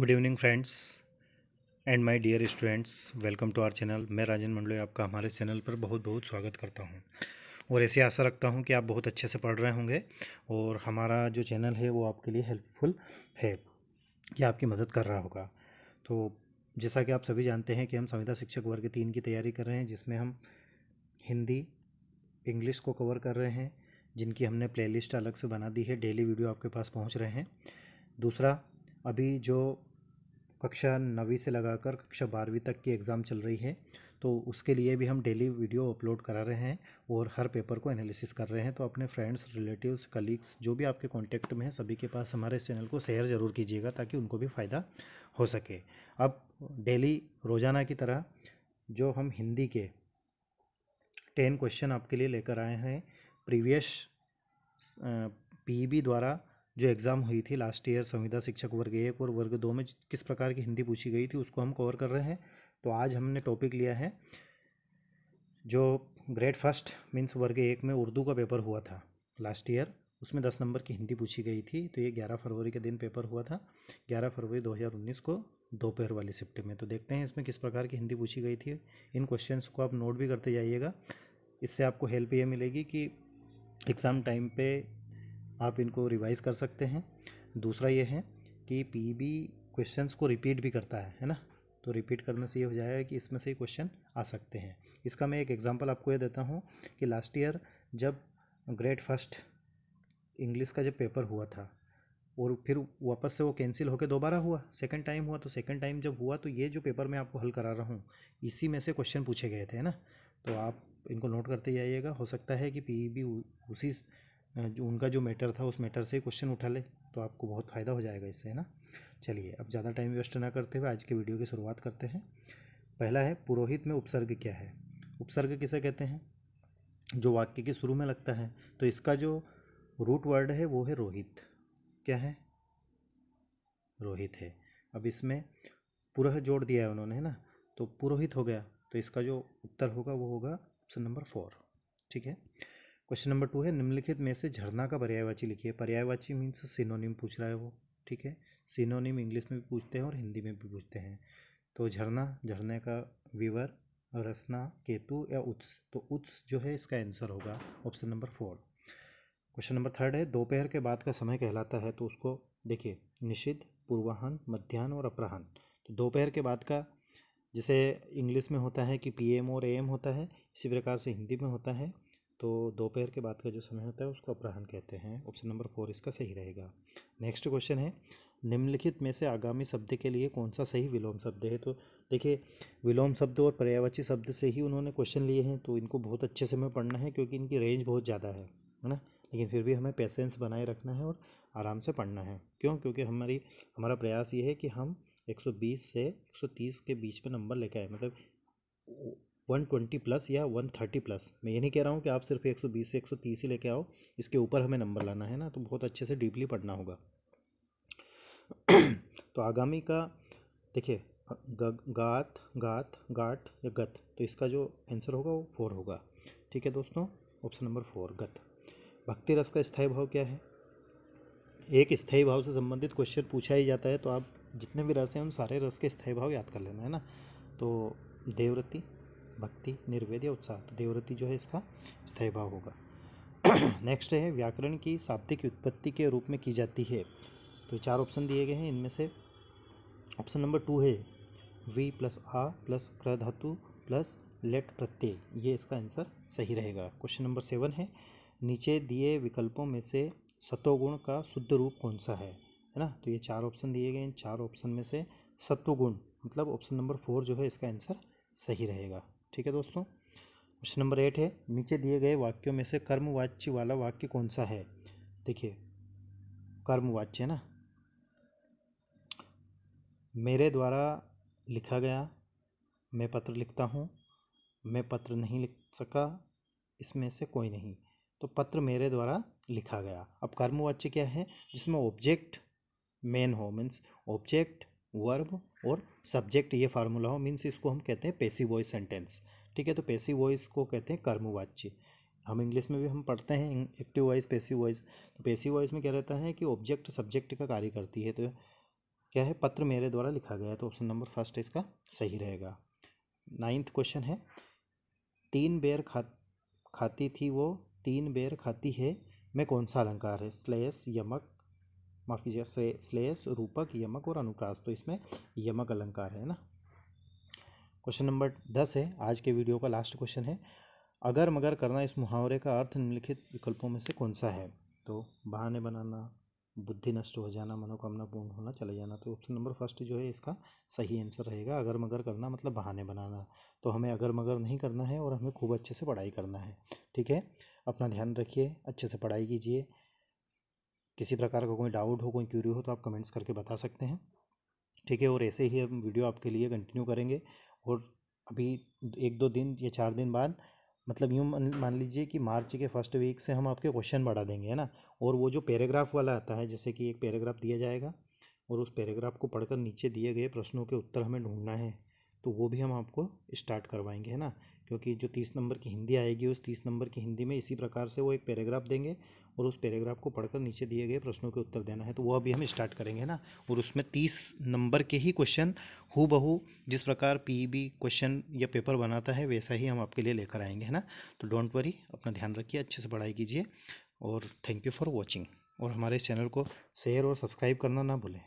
Good evening friends and my dear students welcome to our channel मैं राजन मंडलोई आपका हमारे channel पर बहुत बहुत स्वागत करता हूँ। और ऐसी आशा रखता हूँ कि आप बहुत अच्छे से पढ़ रहे होंगे और हमारा जो चैनल है वो आपके लिए हेल्पफुल है। कि आपकी मदद कर रहा होगा। तो जैसा कि आप सभी जानते हैं कि हम संविधा शिक्षक वर्ग तीन की तैयारी कर रहे हैं, जिसमें हम हिंदी, इंग्लिश को कवर कर रहे हैं, जिनकी हमने प्लेलिस्ट अलग से बना दी है। डेली वीडियो आपके पास पहुँच रहे हैं। दूसरा, अभी जो कक्षा नवी से लगाकर कक्षा बारहवीं तक की एग्ज़ाम चल रही है। तो उसके लिए भी हम डेली वीडियो अपलोड करा रहे हैं और हर पेपर को एनालिसिस कर रहे हैं। तो अपने फ्रेंड्स रिलेटिव्स कलीग्स जो भी आपके कांटेक्ट में हैं, सभी के पास हमारे इस चैनल को शेयर ज़रूर कीजिएगा ताकि उनको भी फ़ायदा हो सके। अब डेली रोज़ाना की तरह जो हम हिंदी के टेन क्वेश्चन आपके लिए लेकर आए हैं। प्रीवियस पीईबी द्वारा जो एग्ज़ाम हुई थी लास्ट ईयर संविदा शिक्षक वर्ग एक और वर्ग दो में किस प्रकार की हिंदी पूछी गई थी उसको हम कवर कर रहे हैं। तो आज हमने टॉपिक लिया है, जो ग्रेड फ़र्स्ट मीन्स वर्ग एक में उर्दू का पेपर हुआ था लास्ट ईयर उसमें दस नंबर की हिंदी पूछी गई थी। तो ये ग्यारह फरवरी के दिन पेपर हुआ था, ग्यारह फरवरी दो हज़ार उन्नीस को दोपहर वाली शिफ्ट में। तो देखते हैं इसमें किस प्रकार की हिंदी पूछी गई थी, इन क्वेश्चंस को आप नोट भी करते जाइएगा। इससे आपको हेल्प ये मिलेगी कि एग्ज़ाम टाइम पे आप इनको रिवाइज़ कर सकते हैं। दूसरा ये है कि पीबी क्वेश्चंस को रिपीट भी करता है है ना? तो रिपीट करने से ये हो जाएगा कि इसमें से क्वेश्चन आ सकते हैं। इसका मैं एक एग्जांपल आपको ये देता हूँ कि लास्ट ईयर जब ग्रेड फ़र्स्ट इंग्लिश का जब पेपर हुआ था और फिर वापस से वो कैंसिल होकर दोबारा हुआ सेकंड टाइम हुआ तो सेकंड टाइम जब हुआ तो ये जो पेपर मैं आपको हल करा रहा हूँ, इसी में से क्वेश्चन पूछे गए थे, है ना? तो आप इनको नोट करते जाइएगा। हो सकता है कि पीबी उसी जो उनका जो मैटर था, उस मैटर से क्वेश्चन उठा ले तो आपको बहुत फ़ायदा हो जाएगा इससे, है ना? चलिए, अब ज़्यादा टाइम वेस्ट ना करते हुए आज के वीडियो की शुरुआत करते हैं। पहला है, पुरोहित में उपसर्ग क्या है? उपसर्ग किसे कहते हैं? जो वाक्य के शुरू में लगता है तो इसका जो रूट वर्ड है, वो है रोहित। क्या है? रोहित है। अब इसमें पुरह जोड़ दिया है उन्होंने, है ना? तो पुरोहित हो गया तो इसका जो उत्तर होगा, वो होगा ऑप्शन नंबर फोर ठीक है? क्वेश्चन नंबर टू है, निम्नलिखित में से झरना का पर्यायवाची लिखिए। पर्यायवाची मीन्स सिनोनिम पूछ रहा है वो, ठीक है? सिनोनिम इंग्लिश में भी पूछते हैं और हिंदी में भी पूछते हैं। तो झरना, झरने का विवर, रसना, केतु या उत्स। तो उत्स जो है, इसका आंसर होगा option number four question number third है, दोपहर के बाद का समय कहलाता है तो उसको देखिए, निषिद्ध, पूर्वाहन मध्यान्ह और अपराहन। तो दोपहर के बाद का, जैसे इंग्लिश में होता है कि पीएम और एम होता है, इसी प्रकार से हिंदी में होता है। तो दोपहर के बाद का जो समय होता है उसको अपराहन कहते हैं। ऑप्शन नंबर फोर इसका सही रहेगा। नेक्स्ट क्वेश्चन है, निम्नलिखित में से आगामी शब्द के लिए कौन सा सही विलोम शब्द है? तो देखिए, विलोम शब्द और पर्यायवाची शब्द से ही उन्होंने क्वेश्चन लिए हैं तो इनको बहुत अच्छे से हमें पढ़ना है क्योंकि इनकी रेंज बहुत ज़्यादा है है ना? लेकिन फिर भी हमें पेशेंस बनाए रखना है और आराम से पढ़ना है। क्यों? क्योंकि हमारी, हमारा प्रयास ये है कि हम 120 से 130 के बीच में नंबर लेके आए मतलब वन ट्वेंटी प्लस या वन थर्टी प्लस मैं ये नहीं कह रहा हूँ कि आप सिर्फ़ एक सौ बीस से एक सौ तीस ही लेके आओ, इसके ऊपर हमें नंबर लाना है ना तो बहुत अच्छे से डीपली पढ़ना होगा। तो आगामी का, देखिए गात गात, गाट या गत तो इसका जो आंसर होगा वो फोर होगा। ठीक है दोस्तों? ऑप्शन नंबर फोर गत। भक्ति रस का स्थायी भाव क्या है? एक स्थायी भाव से संबंधित क्वेश्चन पूछा ही जाता है तो आप जितने भी रस हैं, उन सारे रस के स्थायी भाव याद कर लेना, है ना? तो देवव्रति भक्ति, निर्वेद या उत्साह। तो देवव्रति जो है इसका स्थायी भाव होगा। नेक्स्ट है, व्याकरण की शाब्दिक उत्पत्ति के रूप में की जाती है। तो चार ऑप्शन दिए गए हैं, इनमें से ऑप्शन नंबर टू है। वी प्लस आ प्लस क्र धातु प्लस लेट प्रत्यय। ये इसका आंसर सही रहेगा। क्वेश्चन नंबर सेवन है, नीचे दिए विकल्पों में से सतोगुण का शुद्ध रूप कौन सा है? है ना? तो ये चार ऑप्शन दिए गए इन चार ऑप्शन में से सत्वगुण मतलब ऑप्शन नंबर फोर जो है इसका आंसर सही रहेगा। ठीक है दोस्तों? क्वेश्चन नंबर एट है, नीचे दिए गए वाक्यों में से कर्मवाच्य वाला वाक्य कौन सा है? देखिए, कर्मवाच्य ना? मेरे द्वारा लिखा गया, मैं पत्र लिखता हूँ, मैं पत्र नहीं लिख सका, इसमें से कोई नहीं। तो पत्र मेरे द्वारा लिखा गया। अब कर्मवाच्य क्या है? जिसमें ऑब्जेक्ट मेन हो मीन्स ऑब्जेक्ट वर्ब और सब्जेक्ट ये फार्मूला हो मीन्स इसको हम कहते हैं पेसी वॉइस सेंटेंस। ठीक है तो पेसी वॉइस को कहते हैं कर्मवाच्य। हम इंग्लिश में भी हम पढ़ते हैं एक्टिव वॉइस पेसी वॉइस। तो पेसिव वॉइस में क्या रहता है कि ऑब्जेक्ट, सब्जेक्ट का कार्य करती है तो क्या है? पत्र मेरे द्वारा लिखा गया तो ऑप्शन नंबर फ़र्स्ट इसका सही रहेगा। नाइन्थ क्वेश्चन है, तीन बेर खा, खाती थी वो, तीन बेर खाती है, में कौन सा अलंकार है? श्लेष यमक माफ़ कीजिए श्लेष रूपक, यमक और अनुप्रास। तो इसमें यमक अलंकार है ना? क्वेश्चन नंबर दस है। आज के वीडियो का लास्ट क्वेश्चन है। अगर मगर करना इस मुहावरे का अर्थ निम्नलिखित विकल्पों में से कौन सा है? तो बहाने बनाना, बुद्धि नष्ट हो जाना, मनोकामना पूर्ण होना, चले जाना। तो ऑप्शन नंबर फ़र्स्ट जो है, इसका सही आंसर रहेगा। अगर मगर करना मतलब बहाने बनाना। तो हमें अगर मगर नहीं करना है और हमें खूब अच्छे से पढ़ाई करना है। ठीक है? अपना ध्यान रखिए, अच्छे से पढ़ाई कीजिए। किसी प्रकार का कोई डाउट हो, कोई क्यूरी हो तो आप कमेंट्स करके बता सकते हैं। ठीक है, और ऐसे ही हम वीडियो आपके लिए कंटिन्यू करेंगे। और अभी एक दो दिन या चार दिन बाद मतलब यूँ मान लीजिए कि मार्च के फ़र्स्ट वीक से हम आपके क्वेश्चन बढ़ा देंगे, है ना? और वो जो पैराग्राफ वाला आता है, जैसे कि एक पैराग्राफ दिया जाएगा, और उस पैराग्राफ को पढ़कर नीचे दिए गए प्रश्नों के उत्तर हमें ढूंढना है तो वो भी हम आपको स्टार्ट करवाएँगे, है ना? क्योंकि जो तीस नंबर की हिंदी आएगी, उस तीस नंबर की हिंदी में इसी प्रकार से वो एक पैराग्राफ देंगे और उस पैराग्राफ को पढ़कर नीचे दिए गए प्रश्नों के उत्तर देना है। तो वो अभी हम स्टार्ट करेंगे ना? और उसमें तीस नंबर के ही क्वेश्चन हु बहू जिस प्रकार पी बी क्वेश्चन या पेपर बनाता है, वैसा ही हम आपके लिए लेकर आएँगे, है ना? तो डोंट वरी, अपना ध्यान रखिए, अच्छे से पढ़ाई कीजिए और थैंक यू फॉर वॉचिंग। और हमारे चैनल को शेयर और सब्सक्राइब करना ना भूलें।